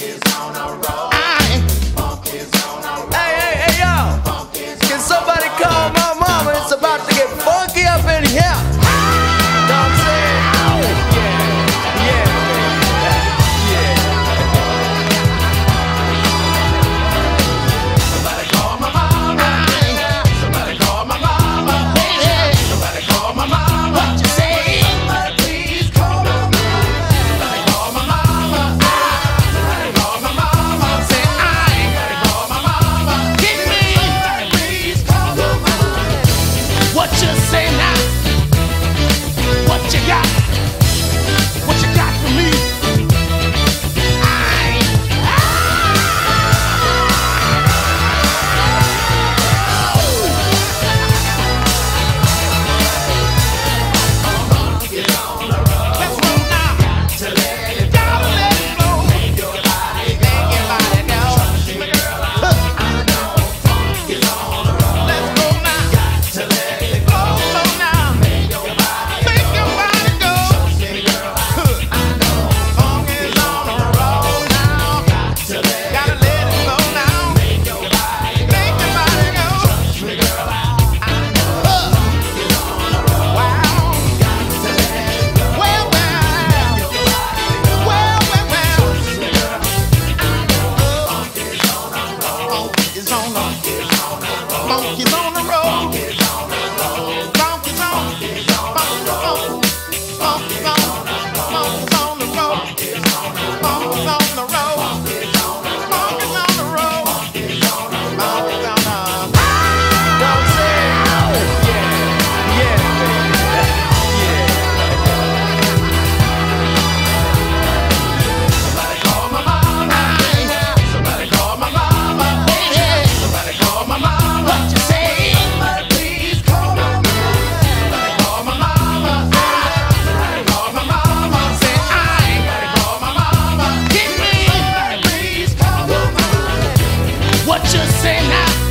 Hey, hey, hey, yo! Can somebody call my mama? What you say now? What you got? funk, não? what you say now.